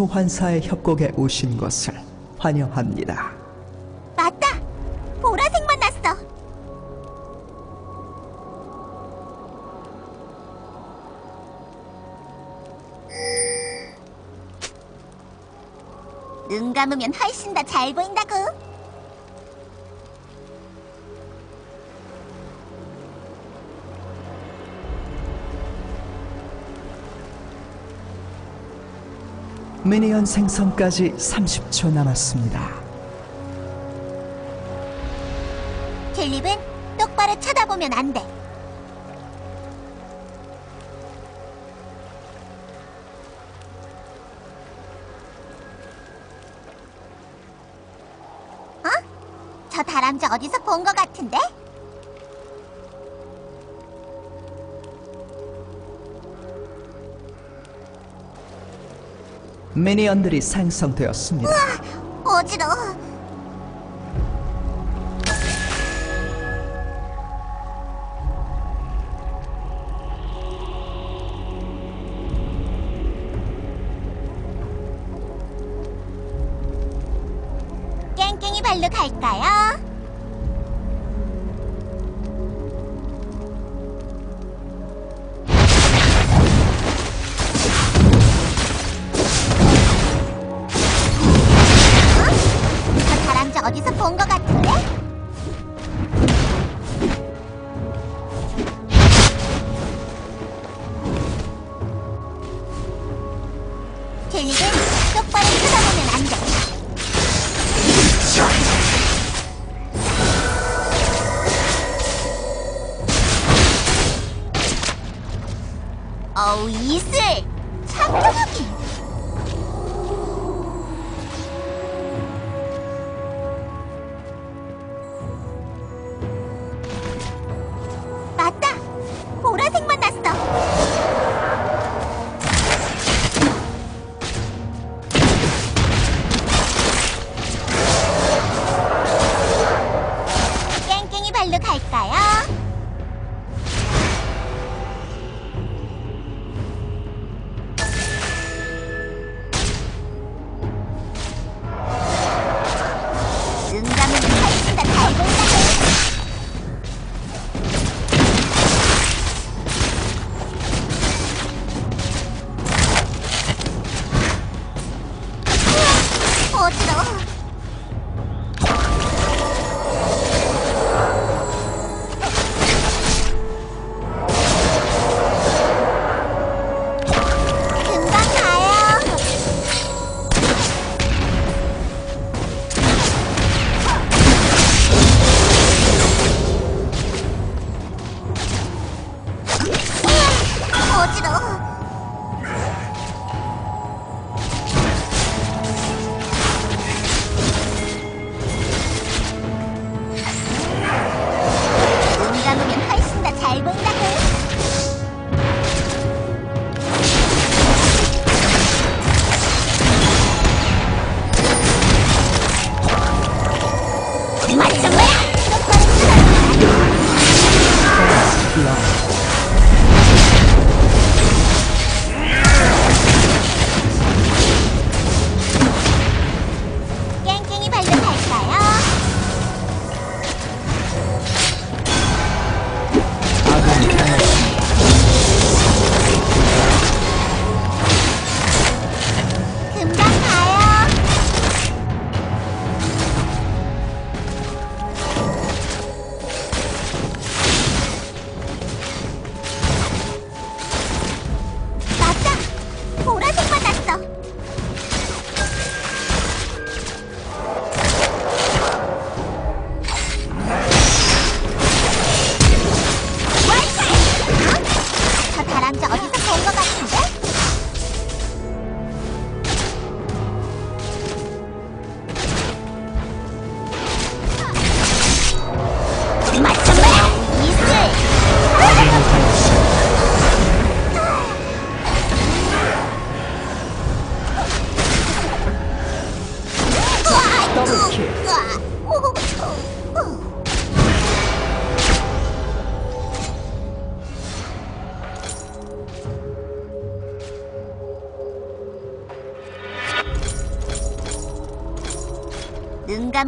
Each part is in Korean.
소환사의 협곡에 오신 것을 환영합니다. 맞다! 보라색 만 났어! 눈 감으면 훨씬 더 잘 보인다고! 미니언 생성까지 30초 남았습니다. 킬립은 똑바로 쳐다보면 안 돼. 어? 저 다람쥐 어디서 본 것 같은데? 미니언들이 생성되었습니다. 어지러워. 깽깽이 발로 갈까요?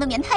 的免谈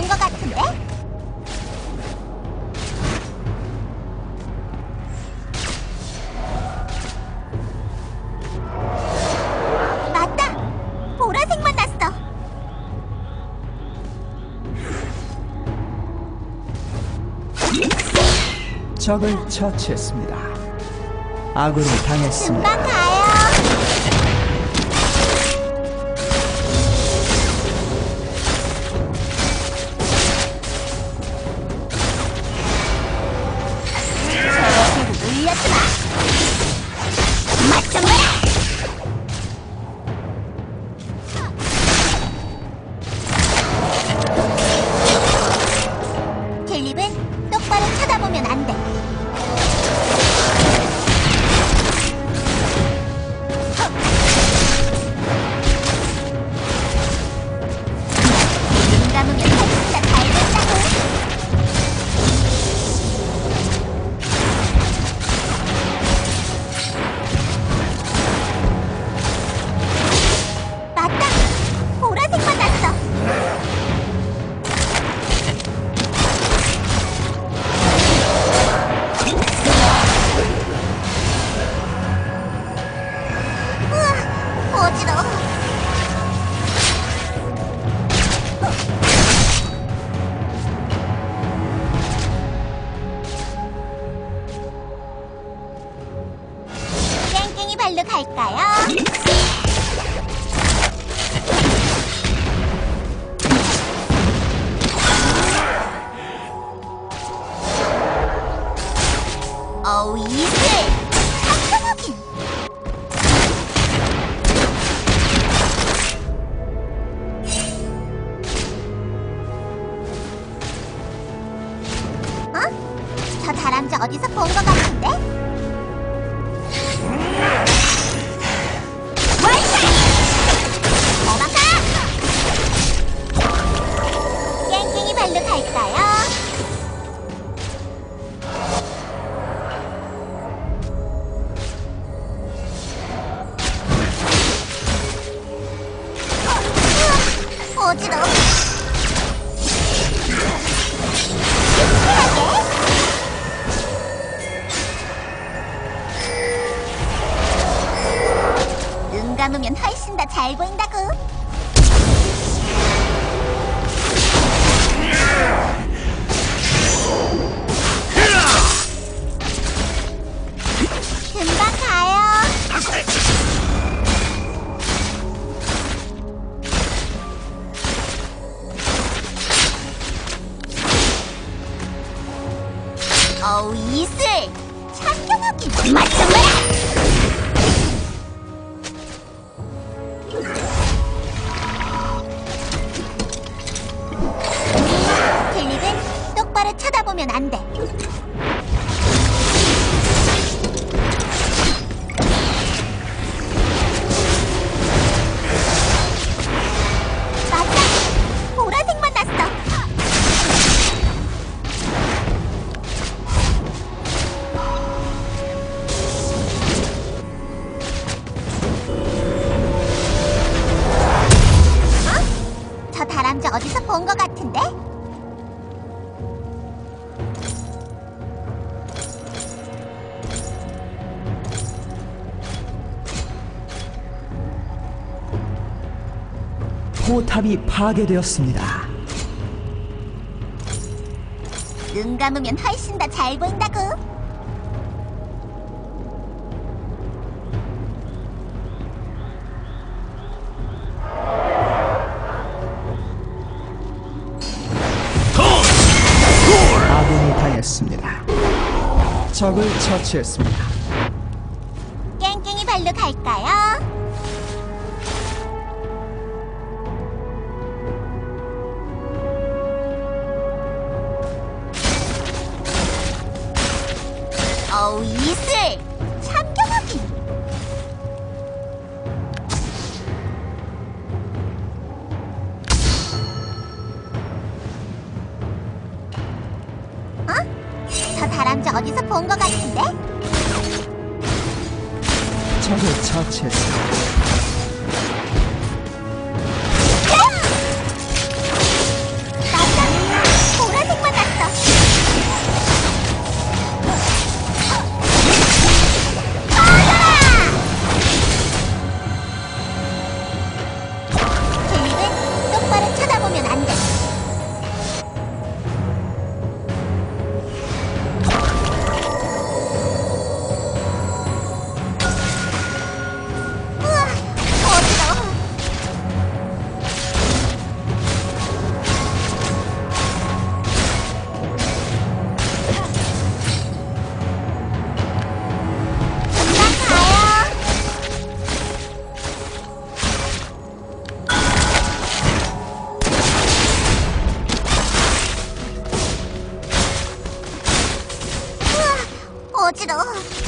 온 것 같은데? 맞다! 보라색 만났어! 적을 처치했습니다. 아군이 당했습니다. 금방 가! やつは 하면 안 돼. 포탑이 파괴되었습니다. 눈 감으면 훨씬 더 잘 보인다고. 적을 처치했습니다. 落ちろ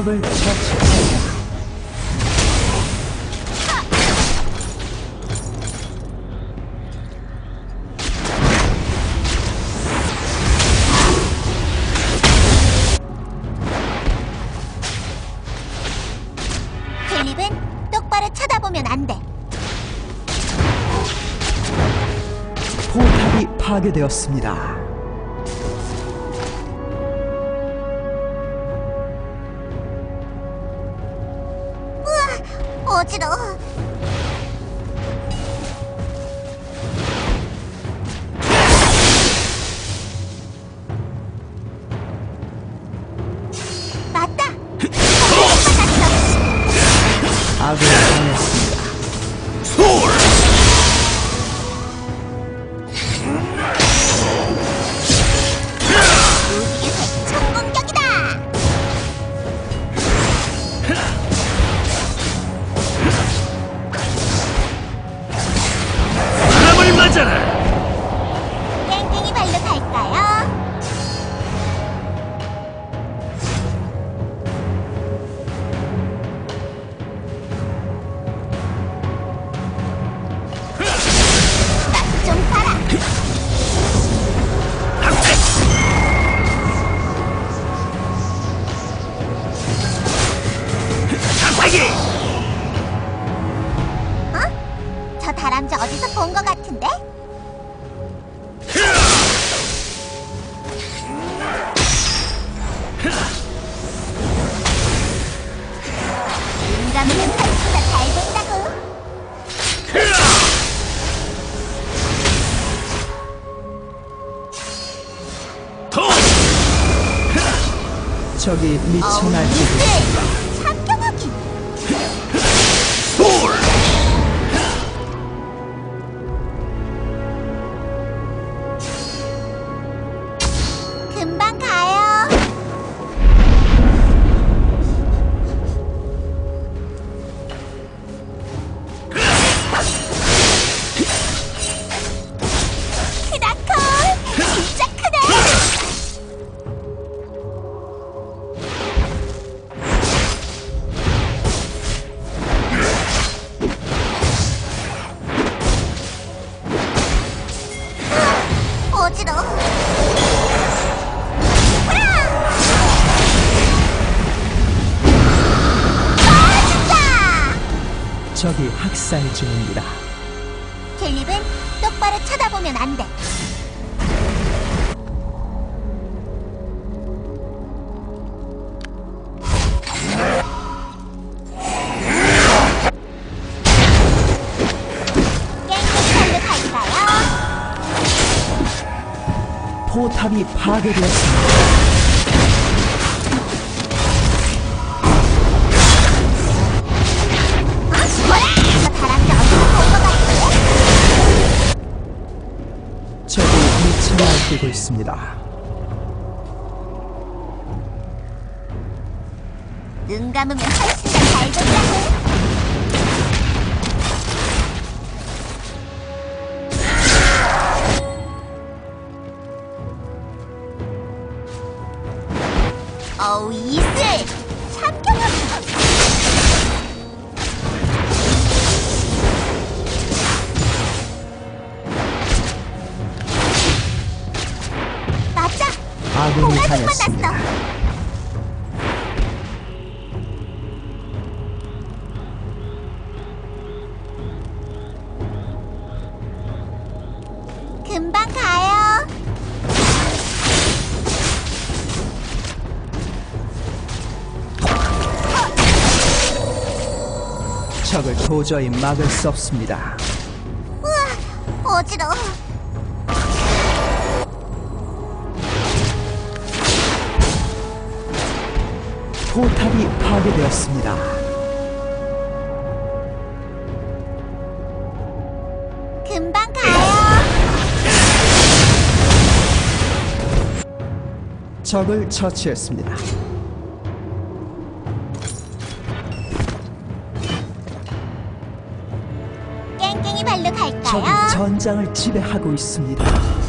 적을 처치 클립은 똑바로 쳐다보면 안 돼. 포탑이 파괴되었습니다. 아군을 당했습니다. 소울! 적이 적이 학살 중입니다. 캘립은 똑바로 쳐다보면 안 돼. 포탑이 파괴되었습니다. 뛰고 있습니다. 눈 감으면 훨씬 더잘본 적을 도저히 막을 수 없습니다. 우와 어지러워 포탑이 파괴되었습니다. 금방 가요 적을 처치했습니다. 전장을 지배하고 있습니다.